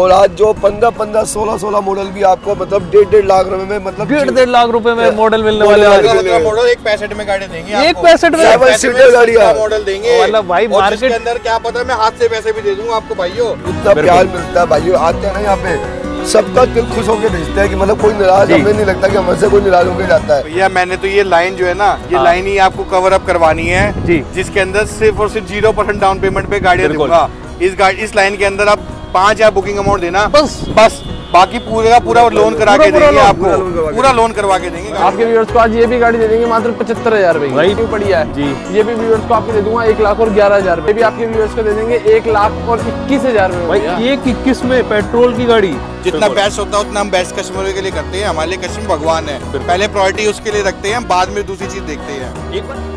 और आज जो पंद्रह पंद्रह सोलह सोलह मॉडल भी आपको मतलब डेढ़ डेढ़ लाख रुपए में मतलब डेढ़ डेढ़ लाख रुपए में मॉडल मिलने वाले हैं। मॉडल एक पैंसठ में गाड़ी देंगे एक। पैंसठ में? Seven seater. मॉडल देंगे मतलब भाई मार्केट- अंदर क्या पता मैं हाथ से पैसे भी दे दूँगा आपको भाइयों इतना प्यार मिलता है भाइयों आते हैं ना यहाँ पे सबका दिल खुश होकर भेजते हैं कि मतलब कोई नाराज़ जी। हमें नहीं लगता कि हमसे कोई नाराज़ होकर जाता है भैया मैंने तो ये लाइन जो है ना ये हाँ। लाइन ही आपको कवर अप करवानी है जी। जिसके अंदर सिर्फ़ और सिर्फ़ ज़ीरो परसेंट डाउन पेमेंट पे गाड़ियाँ बिल्कुल। दूँगा इस गाड़ी इस लाइन के अंदर आप पाँच हज़ार बुकिंग अमाउंट देना। बस। बस। बाकी पूरे का पूरा लोन करा के देंगे आपको। पूरा लोन करवा के देंगे आपके व्यूअर्स को आज ये भी गाड़ी दे देंगे मात्र पचहत्तर हज़ार रुपए भाई। बढ़िया है। जी। ये भी व्यूअर्स को आपको दे दूँगा एक लाख और ग्यारह हज़ार रुपए भी आपके व्यूअर्स को दे देंगे एक लाख और इक्कीस हज़ार रुपए भाई एक इक्कीस में पेट्रोल की गाड़ी। जितना बेस्ट होता है उतना हम बेस्ट कस्टमर के लिए करते हैं। हमारे लिए कस्टमर भगवान है। पहले प्रायोरिटी उसके लिए रखते हैं बाद में दूसरी चीज़ देखते हैं।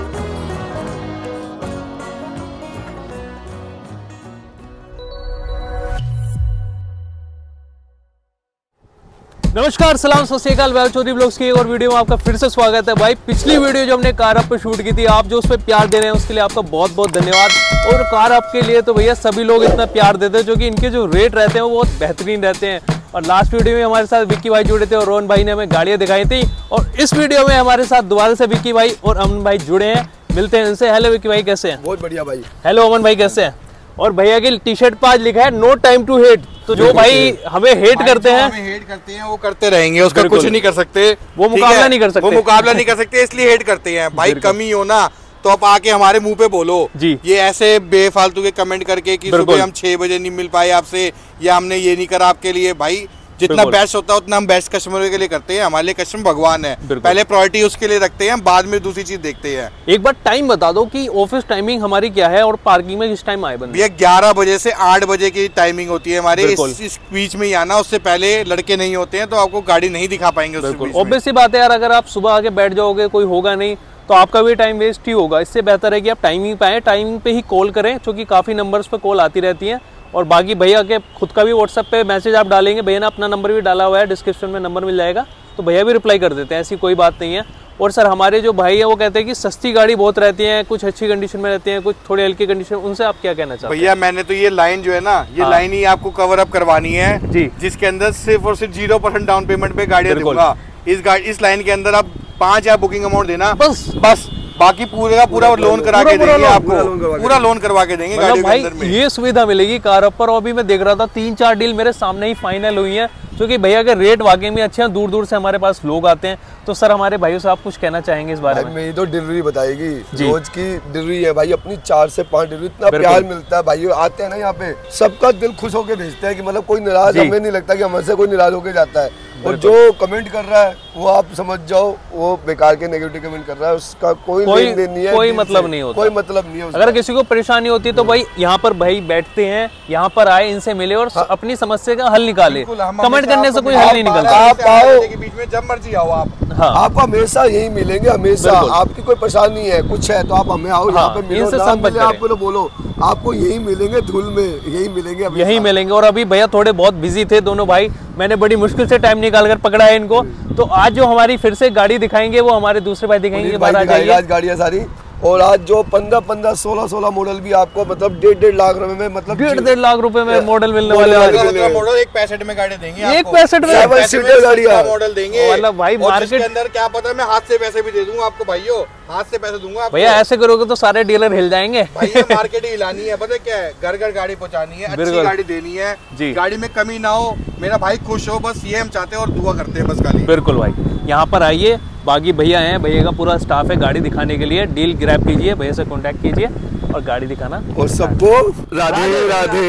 नमस्कार सलाम सत श्रीकाल वैभव चौधरी ब्लॉग्स की एक और वीडियो में आपका फिर से स्वागत है। भाई पिछली वीडियो जो हमने कार अप पे शूट की थी आप जो उस पर प्यार दे रहे हैं उसके लिए आपका बहुत बहुत धन्यवाद। और कार अप के लिए तो भैया सभी लोग इतना प्यार देते हैं जो कि इनके जो रेट रहते हैं वो बहुत बेहतरीन रहते हैं। और लास्ट वीडियो में हमारे साथ विक्की भाई जुड़े थे और रोहन भाई ने हमें गाड़ियाँ दिखाई थी। और इस वीडियो में हमारे साथ दोबारा से विक्की भाई और अमन भाई जुड़े हैं। मिलते हैं इनसे। हेलो विक्की भाई कैसे हैं? बहुत बढ़िया भाई। हेलो अमन भाई कैसे हैं? और भैया की टी शर्ट पर आज लिखा है नो टाइम टू हेट तो जो भाई हमें हेट करते हैं हमें हेट करते हैं वो करते रहेंगे उसका कुछ नहीं कर सकते। वो मुकाबला नहीं कर सकते। वो मुकाबला नहीं कर सकते इसलिए हेट करते हैं। भाई कमी हो ना तो आप आके हमारे मुँह पे बोलो। जी। ये ऐसे बेफालतू के कमेंट करके कि सुबह हम छह बजे नहीं मिल पाए आपसे या हमने ये नहीं करा आपके लिए। भाई जितना बेस्ट होता है उतना हम बेस्ट कस्टमर के लिए करते हैं। हमारे लिए कस्टमर भगवान है। पहले प्रायोरिटी उसके लिए रखते हैं बाद में दूसरी चीज़ देखते हैं। एक बार टाइम बता दो कि ऑफ़िस टाइमिंग हमारी क्या है और पार्किंग में किस टाइम आए बंदे? भैया ग्यारह बजे से आठ बजे की टाइमिंग होती है हमारे। इस, इस बीच में ही आना उससे पहले लड़के नहीं होते हैं तो आपको गाड़ी नहीं दिखा पाएँगे उससे बिल्कुल। बीच में। ऑब्वियस बात है यार अगर आप सुबह आके बैठ जाओगे कोई होगा नहीं तो आपका भी टाइम वेस्ट ही होगा। इससे बेहतर है कि आप टाइमिंग पे आए टाइमिंग पे ही कॉल करें क्योंकि काफ़ी नंबर्स पर कॉल आती रहती हैं। और बाकी भैया के खुद का भी व्हाट्सएप पे मैसेज आप डालेंगे भैया ने अपना नंबर भी डाला हुआ है डिस्क्रिप्शन में नंबर मिल जाएगा तो भैया भी रिप्लाई कर देते हैं ऐसी कोई बात नहीं है और सर हमारे जो भाई है वो कहते हैं कि सस्ती गाड़ी बहुत रहती है कुछ अच्छी कंडीशन में रहती है कुछ थोड़ी हल्की कंडीशन उनसे आप क्या कहना चाहते हैं भैया मैंने तो ये लाइन जो है ना ये हाँ। लाइन ही आपको कवर अप करवानी है जी। जिसके अंदर सिर्फ़ और सिर्फ़ ज़ीरो परसेंट डाउन पेमेंट पे गाड़ियाँ बिल्कुल। दूँगा इस गाड़ी इस लाइन के अंदर आप पाँच हज़ार बुकिंग अमाउंट देना बस। बस बाकी पूरे का पूरा लोन करा के देंगे आपको। पूरा लोन करवा के देंगे। मतलब गाड़ी भाई ये सुविधा मिलेगी कार पर। और अभी मैं देख रहा था तीन चार डील मेरे सामने ही फाइनल हुई है क्योंकि भैया के रेट वाकई में अच्छे हैं दूर दूर से हमारे पास लोग आते हैं तो सर हमारे भाइयों से आप कुछ कहना चाहेंगे इस बारे में? मेरी तो डिलीवरी बताएगी। रोज की डिलीवरी है भाई अपनी चार से पाँच डिलीवरी इतना प्यार मिलता है भाई आते हैं ना यहाँ पे सबका दिल खुश होकर भेजते हैं कि मतलब कोई नाराज़ हमें नहीं लगता कि हमसे कोई नाराज़ होकर जाता है। और जो कमेंट कर रहा है वो आप समझ जाओ वो बेकार के नेगेटिव कमेंट कर रहा है उसका कोई कोई- नहीं, नहीं है कोई मतलब नहीं होता। कोई मतलब नहीं होता अगर किसी को परेशानी होती है तो भाई यहाँ पर भाई बैठते हैं यहाँ पर आए इनसे मिले और अपनी समस्या का हल निकाले। कमेंट करने से कोई हल नहीं निकलता। आप आओ। बीच में जब मर्ज़ी आओ आप। हाँ। आपको हमेशा यही मिलेंगे हमेशा। आपकी कोई परेशानी है कुछ है तो आप हमें आओ यहाँ हाँ, पे मिलो ना मिले करें। आप बोलो बोलो। आपको यही मिलेंगे धूल में यही मिलेंगे यही मिलेंगे। और अभी भैया थोड़े बहुत बिज़ी थे दोनों भाई मैंने बड़ी मुश्किल से टाइम निकाल कर पकड़ा है इनको। तो आज जो हमारी फिर से गाड़ी दिखाएँगे वो हमारे दूसरे भाई दिखाएँगे पुनीत बाहर आ जाइए। आज गाड़ियाँ सारी। और आज जो पंद्रह पंद्रह सोलह सोलह मॉडल भी आपको मतलब डेढ़ डेढ़ लाख रुपए में मतलब डेढ़ डेढ़ लाख रुपए में मॉडल मिलने वाले मॉडल हैं। मॉडल एक पैंसठ में गाड़ी देंगे एक। पैंसठ में? सेवन सीटर में मॉडल देंगे। मतलब भाई मार्केट- जिसके अंदर क्या पता मैं हाथ से पैसे भी दे दूँगा आपको भाइयों। हाथ से पैसे दूँगा भैया ऐसे करोगे तो सारे डीलर हिल जाएँगे। मार्केट ही हिलानी है। पता क्या है? घर घर गाड़ी पहुंचानी है अच्छी गाड़ी देनी है। जी। गाड़ी में कमी ना हो। मेरा भाई खुश हो बस ये हम चाहते हैं और दुआ करते हैं बस गाड़ी। बिल्कुल भाई। यहाँ पर आइए बाकी भैया हैं भैया का पूरा स्टाफ है गाड़ी दिखाने के लिए। डील ग्रैप कीजिए भैया से कांटेक्ट कीजिए और गाड़ी दिखाना। और सबको राधे राधे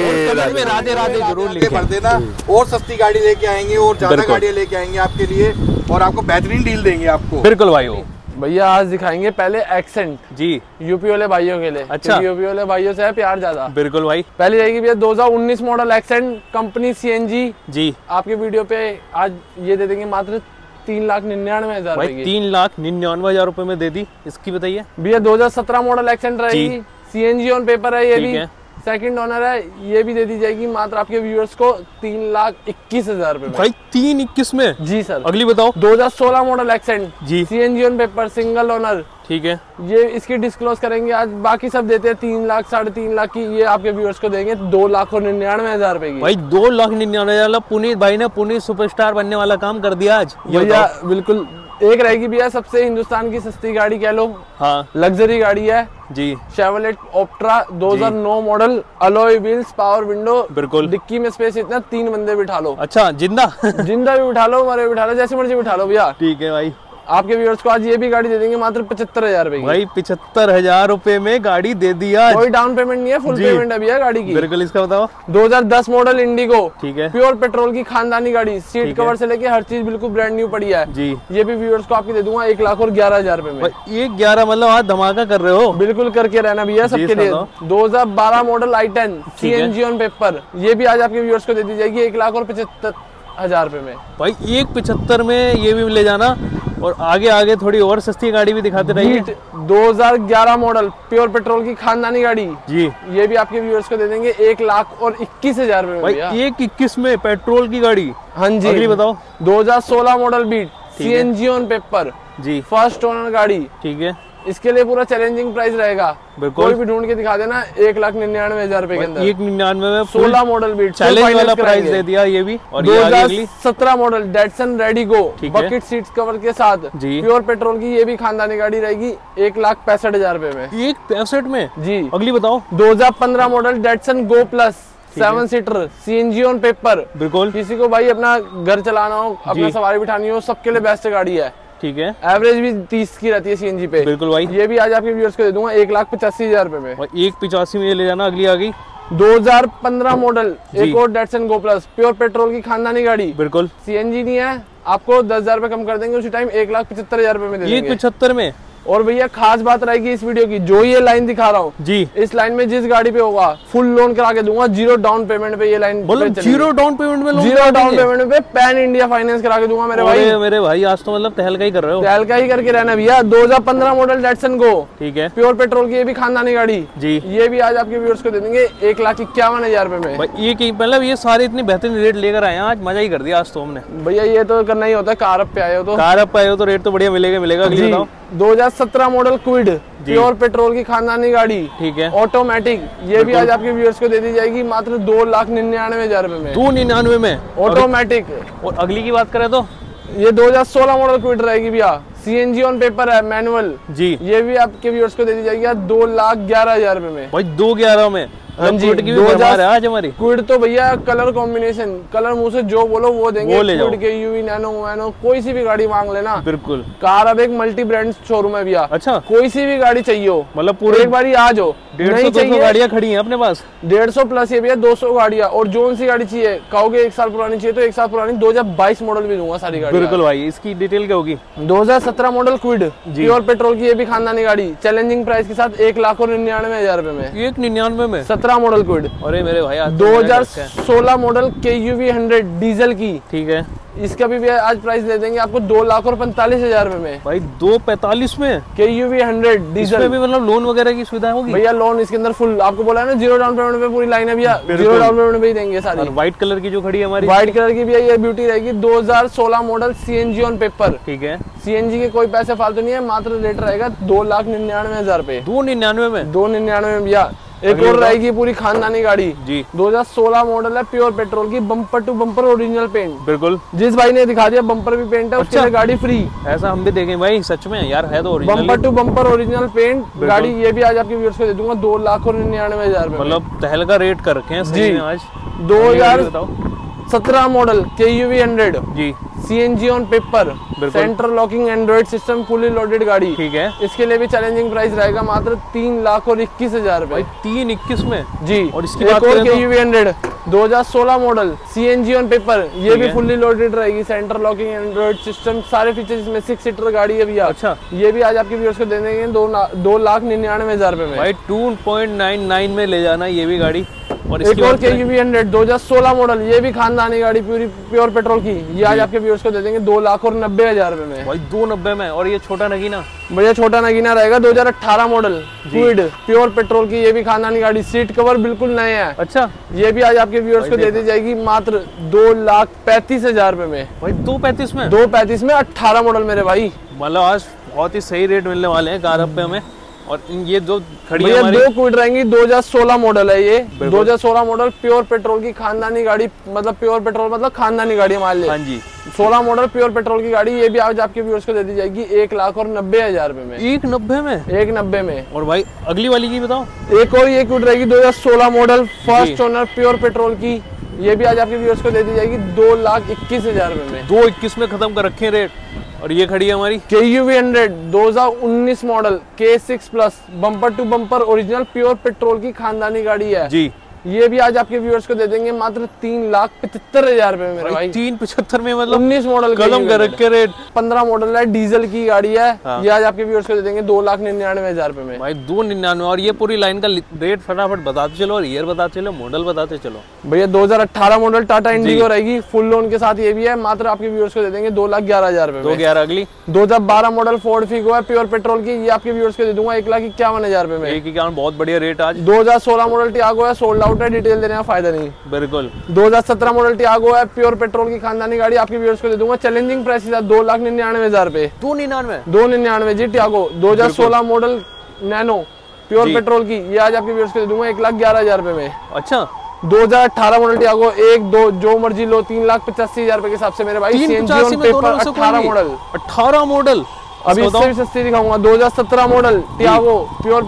में राधे राधे ज़रूर लिखें। बढ़ देना। और सस्ती गाड़ी लेके आएँगे और ज़्यादा। गाड़ियाँ लेके आएँगे आपके लिए और आपको बेहतरीन डील देंगे आपको। बिल्कुल भाई। भैया आज दिखाएँगे पहले एक्सेंट जी। यूपी वाले भाइयों के लिए। अच्छा। यूपी वाले भाइयों से है प्यार ज़्यादा। बिल्कुल भाई। पहले जाएगी भैया 2019 मॉडल एक्सेंट कंपनी सीएनजी जी। आपके वीडियो पे आज ये दे देंगे मात्र तीन लाख निन्यानवे हज़ार तीन लाख निन्यानवे हज़ार रूपए में दे दी। इसकी बताइए। भैया 2017 मॉडल एक्सेंट रहेगी। C N CNG on paper है ये भी। है। सेकंड ऑनर है ये भी दे दी जाएगी मात्र आपके व्यूअर्स को तीन लाख इक्कीस हज़ार रुपए भाई तीन इक्कीस में? जी सर। अगली बताओ। 2016 model accent ji. CNG on paper single owner ठीक है। ये इसकी डिस्क्लोज करेंगे आज। बाकी सब देते हैं तीन लाख साढ़े तीन लाख की। ये आपके व्यूअर्स को देंगे दो लाख और निन्यानवे हज़ार रुपए की। भाई दो लाख निन्यानवे हज़ार पुनीत भाई ने पुनीत सुपरस्टार बनने वाला काम कर दिया आज। भैया बिल्कुल एक रहेगी भैया सबसे हिंदुस्तान की सस्ती गाड़ी कह लो। हाँ। लग्जरी गाड़ी है। जी। Chevrolet Optra 2009 model alloy wheels power window बिल्कुल। डिक्की में स्पेस इतना तीन बंदे बिठा लो। अच्छा ज़िंदा? ज़िंदा भी बिठा लो मरे बिठा लो जैसे मर्ज़ी बिठा लो भैया। ठीक है भाई। आपके व्यूअर्स को आज ये भी गाड़ी दे देंगे मात्र पचहत्तर हज़ार रुपए भाई पिछहत्तर हज़ार रूपए में गाड़ी दे दिया। कोई डाउन पेमेंट नहीं है फुल। पेमेंट है गाड़ी की। बिल्कुल इसका बताओ। 2010 मॉडल इंडिगो ठीक है। प्योर पेट्रोल की खानदानी गाड़ी सीट कवर। से लेके हर चीज़ बिल्कुल ब्रांड न्यू पड़ी है। जी। ये भी व्यूअर्स को आपकी दे दूँगा एक लाख और ग्यारह हज़ार रुपए में। एक ग्यारह मतलब आज धमाका कर रहे हो? बिल्कुल करके रहना भैया सबके लिए। 2012 model i ten C N G on paper ये भी आज आपके व्यूअर्स को दे दी जाएगी एक लाख और पचहत्तर। हज़ार रुपए में। भाई एक पिछहत्तर में ये भी ले जाना और आगे आगे थोड़ी और सस्ती गाड़ी भी दिखाते रहिए। बीट 2011 मॉडल प्योर पेट्रोल की खानदानी गाड़ी। जी। ये भी आपके व्यूअर्स को दे देंगे एक लाख और इक्कीस हज़ार रुपए में एक इक्कीस में पेट्रोल की गाड़ी। हाँ जी। अगली बताओ। 2016 मॉडल बीट सी है। सीएनजी ऑन पेपर जी। फ़र्स्ट ओनर गाड़ी। ठीक है। इसके लिए पूरा चैलेंजिंग प्राइस रहेगा। कोई भी ढूंढ के दिखा देना एक लाख निन्यानवे हज़ार रुपए के अंदर। एक निन्यानवे में सोलह मॉडल बीट चैलेंज वाला प्राइस दे दिया ये भी। और ये आगे अगली। सत्रह model Datsun Redi Go. Bucket seats cover के साथ। प्योर पेट्रोल की ये भी खानदानी गाड़ी रहेगी एक लाख पैंसठ हज़ार रुपए में। एक पैंसठ में? जी। अगली बताओ। 2015 model Datsun Go plus seven seater CNG on paper बिल्कुल। किसी को भाई अपना घर चलाना हो अपना सवारी बिठानी हो सबके लिए बेस्ट गाड़ी है। ठीक है। एवरेज भी तीस की रहती है सीएनजी पे। बिल्कुल भाई। ये भी आज आपके व्यूअर्स को दे दूँगा एक लाख पचासी हज़ार रुपए में। एक पिचासी में ये ले जाना अगली आ गई। 2015 मॉडल एक और Datsun Go plus pure petrol की खानदानी गाड़ी। बिल्कुल। सीएनजी नहीं है आपको दस हज़ार रुपए कम कर देंगे उसी टाइम एक लाख पचहत्तर हज़ार रुपए में दे एक पचहत्तर में? और भैया खास बात रहेगी इस वीडियो की जो ये लाइन दिखा रहा हूँ जी। इस लाइन में जिस गाड़ी पे होगा फुल लोन करा के दूँगा ज़ीरो डाउन पेमेंट पे ये लाइन ज़ीरो डाउन पेमेंट में ज़ीरो डाउन पेमेंट पे पैन इंडिया फाइनेंस करा के दूँगा मेरे भाई। मेरे भाई आज तो मतलब तहलका ही कर रहे हो। हल्का ही करके रहना भैया। 2015 मॉडल डेटसन को ठीक है। प्योर पेट्रोल की ये भी खानदानी गाड़ी। जी। ये भी आज आपके व्यूअर्स को दे देंगे एक लाख इक्यावन हज़ार रुपए में। ये मतलब ये सारे इतने बेहतरीन रेट लेकर आए आज मज़ा ही कर दिया आज तो हमने। भैया ये तो करना ही होता है कार अप पे आए हो तो। कार अप आए हो तो रेट तो बढ़िया मिलेगा मिलेगा दो जी बताओ 2017 मॉडल क्विड प्योर पेट्रोल की खानदानी गाड़ी ठीक है। ऑटोमेटिक ये भी आज आपके व्यूअर्स को दे दी जाएगी मात्र दो लाख निन्यानवे हज़ार रूपए में। दो निन्यानवे में? ऑटोमेटिक और अगली की बात करें तो? ये 2016 मॉडल क्विड रहेगी भैया। सीएनजी ऑन पेपर है मैनुअल जी। ये भी आपके व्यूअर्स को दे दी जाएगी दो लाख ग्यारह हज़ार रूपए में। भाई दो ग्यारह में। हाँ जी, की भी है आज हमारी। क्विड तो भैया कलर कॉम्बिनेशन कलर मुँह से जो बोलो वो देंगे। वो ले जाओ। के यूवी नैनो वैनो कोई सी भी गाड़ी मांग लेना। बिल्कुल। कार अब एक मल्टी ब्रांड शोरूम है भैया। अच्छा। कोई सी भी गाड़ी चाहिए हो। मतलब पूरे एक बारी आ जाओ। डेढ़ सौ दो सौ खड़ी हैं अपने पास। डेढ़ सौ प्लस ये भैया दो सौ गाड़ियाँ। और जोन सी गाड़ी चाहिए कहोगे एक साल पुरानी चाहिए तो एक साल पुरानी 2022 मॉडल भी दूँगा सारी गाड़ी बिल्कुल भाई इसकी डिटेल क्या होगी? 2017 मॉडल क्विड प्योर पेट्रोल की ये भी खानदानी गाड़ी। चैलेंजिंग प्राइस के साथ एक लाख और निन्यानवे हज़ार रुपए में। एक निन्यानवे में? सत्रह मॉडल क्विड अरे मेरे भाई तो मज़ा करते हैं। 2016 model K U V hundred diesel की। ठीक है। इसका भी भैया आज प्राइस दे देंगे आपको दो लाख और पैंतालीस हज़ार रुपए में। भाई दो पैतालीस में? के यू वी हंड्रेड डीजल भी मतलब लोन वगैरह की सुविधा होगी? भैया लोन इसके अंदर फुल आपको बोला है ना ज़ीरो डाउन पेमेंट पे पूरी लाइन है भैया। ज़ीरो डाउन पेमेंट पे ही देंगे सारी। व्हाइट कलर की जो खड़ी है हमारी। व्हाइट कलर की भैया ये ब्यूटी रहेगी। 2016 मॉडल सीएनजी ऑन पेपर ठीक है। सी सीएनजी के कोई पैसे फालतू नहीं है मात्र रेट रहेगा दो लाख निन्यानवे हज़ार रुपए दो निन्यानवे में? दो निन्यानवे में भैया। एक और रहेगी पूरी खानदानी गाड़ी। जी। 2016 मॉडल है प्योर पेट्रोल की bumper to bumper original paint बिल्कुल। जिस भाई ने दिखा दिया बम्पर भी पेंट है उसके अच्छा। लिए गाड़ी फ्री ऐसा हम भी देखे भाई सच में यार है तो original bumper to bumper original paint गाड़ी ये भी आज आपके व्यूअर्स को दे दूँगा दो लाख और निन्यानवे हज़ार मतलब तहलका रेट कर रखे हैं जी। आज। दो हज़ार सत्रह model K U V hundred ji. C N G on paper. Centre locking Android system fully loaded गाड़ी। ठीक है। इसके लिए भी चैलेंजिंग प्राइस रहेगा मात्र तीन लाख और इक्कीस हज़ार रुपए। तीन इक्कीस में? जी। और इसकी एक बात और करें के यू वी हंड्रेड दो हज़ार सोलह model C N G on paper ये भी। फुल्ली लोडेड रहेगी सेंटर लॉकिंग एंड्रॉइड सिस्टम सारे फीचर्स इसमें सिक्स सीटर गाड़ी है भैया। अच्छा। ये भी आज आपके व्यूअर्स को दे देंगे दो दो लाख निन्यानवे हज़ार रुपए में। भाई टू पॉइंट नाइन नाइन में ले जाना ये भी गाड़ी। और एक और के यू वी हंड्रेड दो हज़ार सोलह मॉडल ये भी खानदानी गाड़ी प्योर प्योर पेट्रोल की। ये आज आपके व्यूअर्स को दे देंगे दो लाख और नब्बे हज़ार रुपए में। भाई दो नब्बे में और ये छोटा नगीना। भैया छोटा नगीना रहेगा 2018 मॉडल क्विड प्योर पेट्रोल की ये भी खानदानी गाड़ी। सीट कवर बिल्कुल नए है। अच्छा। ये भी आज आपके व्यूअर्स को दे दी जाएगी मात्र दो लाख पैंतीस हज़ार रुपए में। भाई दो पैंतीस में? दो पैंतीस में अठारह मॉडल मेरे भाई। मतलब आज बहुत ही सही रेट मिलने वाले हैं कार पे हमें और ये जो खड़ी है दो क्विड रहेंगी 2016 मॉडल है ये। 2016 मॉडल प्योर पेट्रोल की खानदानी गाड़ी मतलब प्योर पेट्रोल मतलब खानदानी गाड़ी मान ले हाँ जी। 16 मॉडल प्योर पेट्रोल की गाड़ी ये भी आज आपके व्यूअर्स को दे दी जाएगी एक लाख और नब्बे हज़ार रुपए में। एक नब्बे में? एक नब्बे में। और भाई अगली वाली की बताओ। एक और ये क्विड रहेगी 2016 model first owner pure petrol की। ये भी आज आपके व्यूअर्स को दे दी जाएगी दो लाख इक्कीस हज़ार रुपए में। दो इक्कीस में खत्म कर रखे रेट और ये खड़ी है हमारी। के यू वी हंड्रेड दो उन्नीस model K six plus bumper to bumper original pure petrol की खानदानी गाड़ी है। जी। ये भी आज आपके व्यूअर्स को दे देंगे मात्र तीन लाख पचहत्तर हज़ार रुपए में भाई तीन पचहत्तर में मतलब उन्नीस मॉडल कलम कर रखे रेट पंद्रह मॉडल है डीजल की गाड़ी है। हाँ। ये आज आपके व्यूअर्स को दे देंगे दो लाख निन्यानवे हज़ार रुपए में। भाई दो निन्यानवे और ये पूरी लाइन का रेट फटाफट बताते चलो और ईयर बताते चलो मॉडल बताते चलो। भैया 2018 मॉडल टाटा इंडिगो रहेगी फुल लोन के साथ ये भी है मात्र आपके व्यूअर्स को दे देंगे दो लाख ग्यारह हज़ार रुपए दो ग्यारह अगली। 2012 मॉडल फोर्ड फिगो है प्योर पेट्रोल की ये आपके व्यूअर्स को दे दूँगा एक लाख इक्यावन हज़ार रुपए में। बहुत बढ़िया रेट आज। 2016 मॉडल टियागो है सोल्ड आउट है डिटेल देने का फ़ायदा नहीं। बिल्कुल। 2017 मॉडल टियागो है प्योर पेट्रोल की खानदानी गाड़ी आपके व्यूअर्स को दे दूँगा। चैलेंजिंग प्राइस साथ दो लाख निन्यानवे हज़ार रुपए दो निन्यानवे? दो निन्यानवे जी Tiago 2016 model Nano pure petrol की ये आज आपके व्यूअर्स को दे दूँगा एक लाख ग्यारह हज़ार रुपए में। अच्छा। 2018 मॉडल टियागो एक दो जो मर्ज़ी लो तीन लाख पचासी हज़ार रुपए के हिसाब से मेरे भाई पेपर अठारह मॉडल अठारह मॉडल अभी इससे भी सस्ती दिखाऊँगा। 2017 model Tiago pure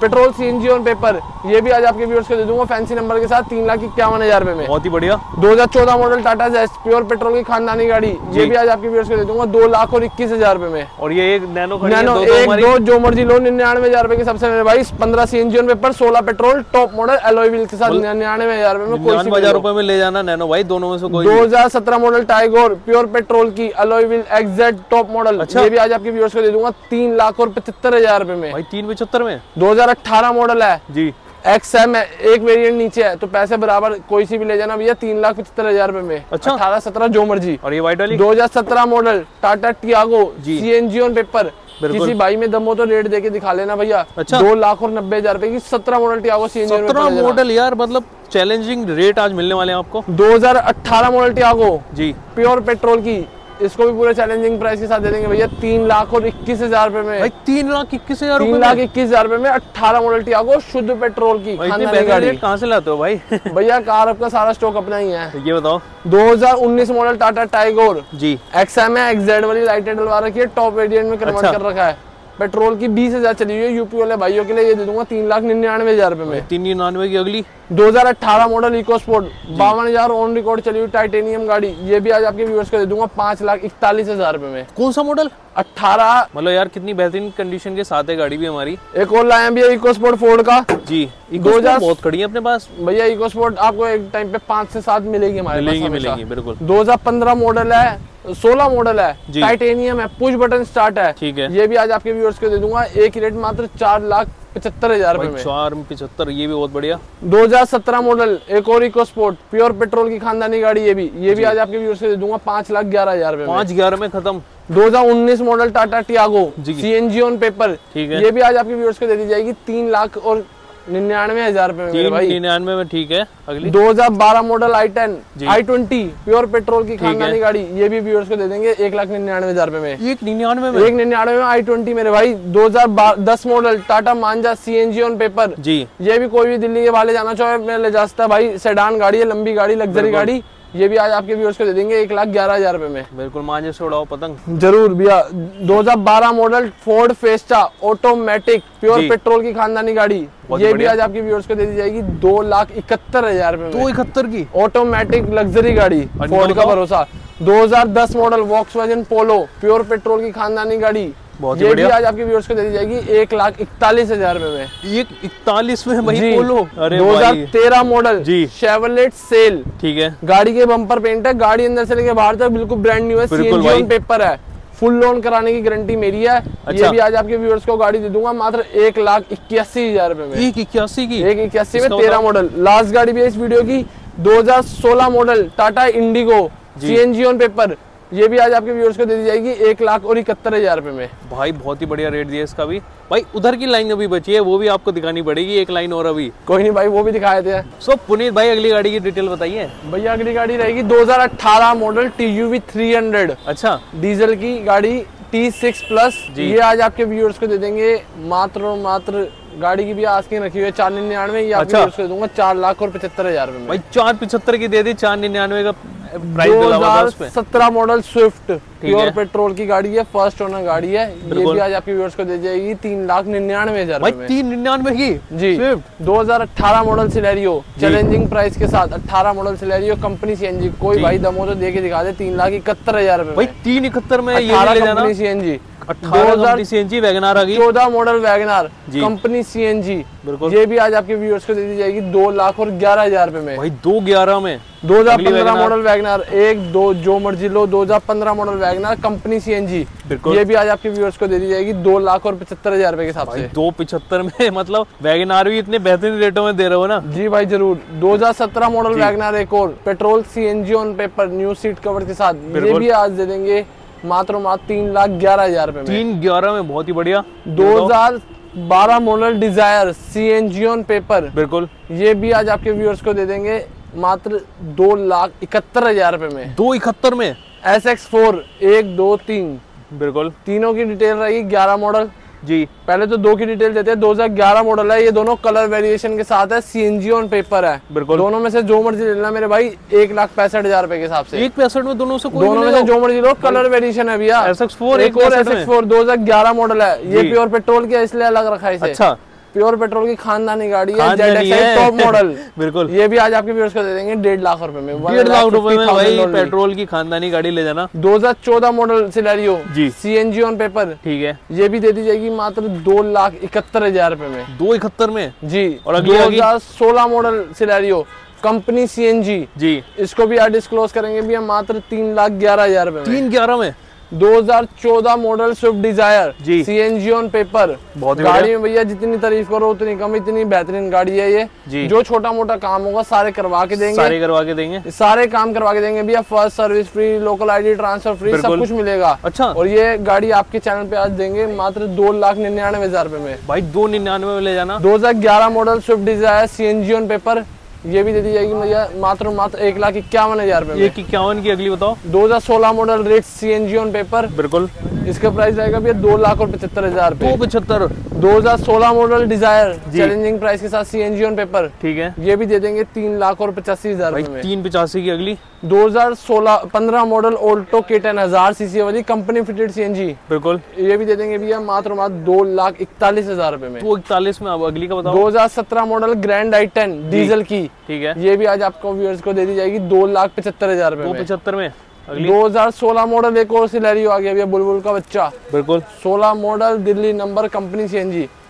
petrol CNG on paper ये भी आज आपके व्यूअर्स को दे दूँगा फैंसी नंबर के साथ तीन लाख इक्यावन हज़ार रुपए में। बहुत ही बढ़िया। 2014 model Tata Zest pure petrol की खानदानी गाड़ी ये भी आज आपके व्यूअर्स को दे दूँगा दो लाख और इक्कीस हज़ार रुपए में। और ये एक नैनो नैनो दो दो एक दो जो मर्ज़ी लो निन्यानवे हज़ार रुपए के सबसे मेरे भाई पंद्रह सी एनजी पेपर सोलह petrol top model alloy wheel के साथ निन्यानवे हज़ार रुपए में कोई हज़ार रुपए में ले जाना नैनो भाई दोनों में से कोई भी। 2017 मॉडल टाइगोर प्योर पेट्रोल की alloy wheel XZ top model. ये भी आज आपके व्यूअर्स को दे दूँगा तीन लाख और पचहत्तर हज़ार रुपए में। भाई तीन पचहत्तर में? 2018 मॉडल है। जी। एक्स एम है एक वेरिएंट नीचे है तो पैसे बराबर कोई सी भी ले जाना भैया तीन लाख पचहत्तर हज़ार रुपए में। अच्छा। अठारह सत्रह जो मर्ज़ी। और ये व्हाइट वाली? 2017 मॉडल टाटा टियागो जी। सीएनजी ऑन पेपर किसी भाई में दम हो तो रेट देके दिखा लेना भैया। अच्छा। दो लाख और नब्बे हज़ार रुपए की सत्रह मॉडल टियागो सीएनजी ऑन सत्रह मॉडल यार मतलब चैलेंजिंग रेट आज मिलने वाले हैं आपको। 2018 मॉडल टियागो जी। प्योर पेट्रोल की। इसको भी पूरे चैलेंजिंग प्राइस के साथ दे देंगे भैया तीन लाख और इक्कीस हज़ार रुपए में। भाई तीन लाख इक्कीस हज़ार तीन रुपए लाख इक्कीस हज़ार रुपए में अठारह मॉडल टियागो शुद्ध पेट्रोल की कहाँ से लाते हो भाई? भैया कार आपका सारा स्टॉक अपना ही है। ये बताओ। 2019 मॉडल टाटा टाइगोर जी। एक्सएम है एक्जेड वाली लाइटें डलवा रखी है टॉप वेरिएंट में कन्वर्ट अच्छा। कर रखा है। पेट्रोल की बीस हज़ार चली हुई है यूपी वाले भाइयों के लिए ये दे दूँगा तीन लाख निन्यानवे हज़ार रुपए में। तीन निन्यानवे की अगली। 2018 मॉडल इको स्पोर्ट बावन हज़ार ऑन रिकॉर्ड चली हुई टाइटेनियम गाड़ी ये भी आज आपके व्यूअर्स को दे दूँगा पाँच लाख इकतालीस हज़ार रुपए में। कौन सा मॉडल अठारह मतलब यार कितनी बेहतरीन कंडीशन के साथ है गाड़ी भी हमारी। एक और लाए हैं भैया इको स्पोर्ट फोर्ड का। जी दो दो हजार- बहुत खड़ी है अपने पास। भैया इको स्पोर्ट आपको एक टाइम पे पाँच से सात मिलेगी हमारे मिलेगी मिलेंगी बिल्कुल। 2015 मॉडल है 16 मॉडल है टाइटेनियम है पुश बटन स्टार्ट है। ठीक है। ये भी आज आपके व्यूअर्स को दे दूँगा एक रेट मात्र चार लाख पचहत्तर हज़ार रुपए चार पिछहत्तर ये भी बहुत बढ़िया। 2017 मॉडल एक और इको स्पोर्ट प्योर पेट्रोल की खानदानी गाड़ी ये भी। ये भी आज आपके व्यूअर्स को दे दूँगा पाँच लाख ग्यारह हज़ार रुपए में। पाँच ग्यारह में खत्म। 2019 मॉडल टाटा टियागो जी। सीएनजी ऑन पेपर ठीक है। ये भी आज आपके व्यूअर्स को दे दी जाएगी तीन लाख और निन्यानवे हज़ार रुपए में मेरे तीन भाई। निन्यानवे में ठीक है अगली। 2012 model i ten i twenty pure petrol की खानदानी गाड़ी ये भी व्यूअर्स को दे देंगे एक लाख निन्यानवे हज़ार रुपए में। एक निन्यानवे में? एक निन्यानवे में आई ट्वेंटी मेरे भाई 2010 model Tata Manza C N G on paper जी। ये भी कोई भी दिल्ली के वाले जाना चाहे मैं ले जा सकता भाई सेडान गाड़ी है लंबी गाड़ी लग्जरी गाड़ी। ये भी आज आपके व्यूअर्स को दे देंगे एक लाख ग्यारह हज़ार रुपए में। बिल्कुल मांझे से उड़ाओ पतंग। ज़रूर भैया 2012 model Ford Fiesta automatic pure petrol की खानदानी गाड़ी ये भी आज आपके व्यूअर्स को दे दी जाएगी दो लाख इकहत्तर हज़ार रुपए दो इकहत्तर की? ऑटोमेटिक लग्जरी गाड़ी फोर्ड का। भरोसा। 2010 model Volkswagen Polo pure petrol की खानदानी गाड़ी बहुत ये भी आज आपके व्यूअर्स को दे दी जाएगी एक लाख इकतालीस हज़ार रुपए में। एक इकतालीस में जी। बोलो। अरे भाई। 2013 मॉडल जी। शेवलेट सेल ठीक है। गाड़ी के बम्पर पेंट है गाड़ी अंदर से लेके बाहर तक बिल्कुल ब्रांड न्यू है सीएनजी ऑन पेपर है। फुल लोन कराने की गारंटी मेरी है। अच्छा। ये भी आज आपके व्यूअर्स को गाड़ी दे दूँगा मात्र एक लाख इक्यासी हज़ार रुपए में। एक इक्यासी की? एक इक्यासी में तेरह मॉडल लास्ट गाड़ी भी है इस वीडियो की 2016 model Tata Indigo C N G. CNG on paper ये भी आज आपके व्यूअर्स को दे दी जाएगी एक लाख और इकहत्तर हज़ार रुपए में। भाई बहुत ही बढ़िया रेट दिया इसका भी। भाई उधर की लाइन अभी बची है वो भी आपको दिखानी पड़ेगी एक लाइन और अभी। कोई नहीं भाई वो भी दिखाए थे सो पुनीत भाई अगली गाड़ी की डिटेल बताइए। भैया अगली गाड़ी रहेगी 2018 model T U V three hundred अच्छा। डीजल की गाड़ी टी सिक्स प्लस ये आज आपके व्यूअर्स को दे देंगे। मात्र और मात्र गाड़ी की भी आस्किंग रखी हुई है चार निन्यानवे अच्छा। दूँगा चार लाख और पचहत्तर हज़ार में। भाई चार पचहत्तर की दे दी चार निन्यानवे का price 2017 model Swift pure petrol की गाड़ी है फ़र्स्ट ओनर गाड़ी है। ये भी आज आपकी व्यूअर्स को दे जाएगी तीन लाख निन्यानवे हज़ार तीन निन्यानवे की? जी। Swift 2018 model Celerio challenging price के साथ 18 मॉडल सिलेरियो कंपनी सी एनजी कोई भाई दमो तो देखे के दिखा दे तीन लाख इकहत्तर हज़ार रुपए तीन इकहत्तर में सी एनजी अठारह कंपनी सीएनजी अठारह सीएनजी वैगनार आ गई। चौदह मॉडल वैगनार जी। कंपनी सीएनजी बिल्कुल। ये भी आज आपके व्यूअर्स को दे दी जाएगी दो लाख और ग्यारह हज़ार रुपए में। भाई दो ग्यारह में। दो हज़ार पंद्रह मॉडल वैगनार एक दो जो मर्ज़ी लो दो हज़ार पंद्रह मॉडल वैगनार कंपनी सीएनजी बिल्कुल। ये भी आज आपके व्यूअर्स को दे दी जाएगी दो लाख और पचहत्तर हज़ार रुपए के हिसाब से। दो पिछहत्तर में मतलब वैगनार भी इतने बेहतरीन रेटों में दे रहे हो ना। जी भाई ज़रूर। 2017 मॉडल वैगनार एक और petrol CNG on paper new seat cover के साथ। ये भी आज दे देंगे मात्र मात्र तीन लाख ग्यारह हज़ार रूपए में। तीन ग्यारह में बहुत ही बढ़िया। 2012 model Dzire C N G on paper बिल्कुल। ये भी आज आपके व्यूअर्स को दे देंगे मात्र दो लाख इकहत्तर हज़ार रूपए में। दो इकहत्तर में? एस एक्स फोर एक दो तीन। बिल्कुल। तीनों की डिटेल रहेगी ग्यारह मॉडल। जी पहले तो दो की डिटेल देते हैं। 2011 मॉडल है ये दोनों कलर वेरिएशन के साथ है सीएनजी ऑन पेपर है। बिल्कुल। दोनों में से जो मर्ज़ी लेना मेरे भाई एक लाख पैंसठ हज़ार रुपए के हिसाब से। एक पैंसठ में दोनों से कोई दोनों में से जो मर्ज़ी लो कलर वेरिएशन है भैया। एस एक्स फोर एक और एस एक्स फोर दो हज़ार ग्यारह मॉडल है। ये। प्योर पेट्रोल के इसलिए अलग रखा है इसे। अच्छा प्योर पेट्रोल की खानदानी गाड़ी है जेड है। टॉप मॉडल बिल्कुल। ये भी आज आपके व्यूअर्स को दे देंगे डेढ़ लाख रुपए में। डेढ़ लाख रुपए में भाई पेट्रोल की खानदानी गाड़ी ले जाना। 2014 मॉडल सिलेरियो जी। सीएनजी ऑन पेपर ठीक है। ये भी दे दी जाएगी मात्र दो लाख इकहत्तर हज़ार रुपए में। दो इकहत्तर में? जी। और दो हज़ार सोलह मॉडल सिलेरियो कंपनी सीएनजी जी। इसको भी आज डिस्क्लोज करेंगे भी मात्र तीन लाख ग्यारह हज़ार रुपए तीन ग्यारह में? 2014 मॉडल स्विफ्ट डिज़ायर जी। सीएनजी ऑन पेपर बहुत गाड़ी में भैया जितनी तारीफ़ करो उतनी कम इतनी बेहतरीन गाड़ी है ये। जी। जो छोटा मोटा काम होगा सारे करवा के देंगे। सारे करवा के देंगे। सारे काम करवा के देंगे भैया। First service free local ID transfer free सब कुछ मिलेगा। अच्छा। और ये गाड़ी आपके चैनल पे आज देंगे मात्र दो लाख निन्यानवे हज़ार रुपए में। भाई दो निन्यानवे में ले जाना। 2011 model Swift Dzire CNG on paper ये भी दे दी जाएगी भैया मात्र मात्र एक लाख इक्यावन हज़ार रुपए एक इक्यावन की अगली बताओ। 2016 model rate CNG on paper बिल्कुल। इसका प्राइस रहेगा भैया दो लाख और पचहत्तर हज़ार दो पचहत्तर। दो हज़ार सोलह मॉडल डिज़ायर चैलेंजिंग प्राइस के साथ सीएनजी ऑन पेपर ठीक है। ये भी दे देंगे तीन लाख और पचासी हज़ार तीन पचासी की अगली। 2016 15 मॉडल ओल्टो के टेन हज़ार सीसी वाली कंपनी फिटेड सीएनजी बिल्कुल। ये भी दे देंगे भैया मात्र मात्र दो लाख इकतालीस हज़ार रुपए में। दो इकतालीस में अब अगली का बताओ। 2017 model Grand i ten diesel की। ठीक है। ये भी आज आपको व्यूअर्स को दे दी जाएगी दो लाख पचहत्तर हज़ार दो में। पचहत्तर में? अगली। 2016 मॉडल एक और सिलेरियो आ गया बुलबुल का बच्चा। बिल्कुल। 16 मॉडल दिल्ली नंबर कंपनी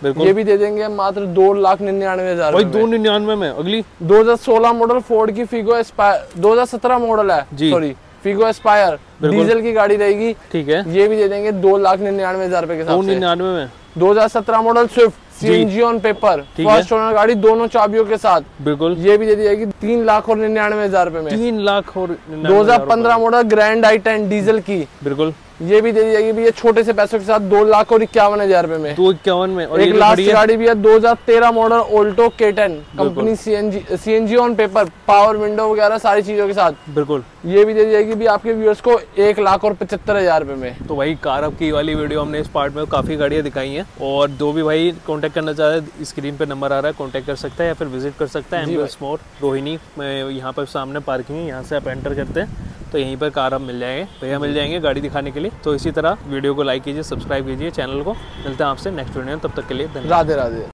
बिल्कुल। ये भी दे देंगे मात्र दो लाख निन्यानवे हज़ार भाई दो निन्यानवे में अगली। 2016 मॉडल फोर्ड की फिगो एस्पायर 2017 मॉडल है। सॉरी फिगो एस्पायर डीजल की गाड़ी रहेगी। ठीक है। ये भी दे देंगे दो लाख निन्यानवे हज़ार रुपए के साथ निन्यानवे में। दो हज़ार सत्रह model Swift CNG on paper fast first owner गाड़ी दोनों चाबियों के साथ। बिल्कुल। ये भी दे दी जाएगी तीन लाख और निन्यानवे हज़ार रूपए में। तीन लाख और 2015 model Grand i ten diesel की। बिल्कुल। ये भी दे दी जाएगी भैया छोटे से पैसों के साथ दो लाख और इक्यावन हज़ार रुपए में। दो इक्यावन में और एक लास्ट है गाड़ी भी है 2013 model Alto K ten company C N G C N G on paper power window वगैरह सारी चीज़ों के साथ। बिल्कुल। ये भी दे दी जाएगी भी आपके व्यूअर्स को एक लाख और पचहत्तर हज़ार रुपए में। तो भाई कार अप की वाली वीडियो हमने इस पार्ट में काफ़ी गाड़ियाँ दिखाई है और जो भी भाई कॉन्टेक्ट करना चाहे स्क्रीन पे नंबर आ रहा है कॉन्टेक्ट कर सकता है या फिर विज़िट कर सकता है एंबुलेंस मोर रोहिणी में यहाँ पर सामने पार्किंग है यहाँ से आप एंटर करते हैं तो यहीं पर कार आप मिल जाएँगे। भैया मिल जाएँगे गाड़ी दिखाने के लिए? तो इसी तरह वीडियो को लाइक कीजिए सब्सक्राइब कीजिए चैनल को। मिलते हैं आपसे नेक्स्ट वीडियो में। तब तक के लिए धन्यवाद। राधे राधे।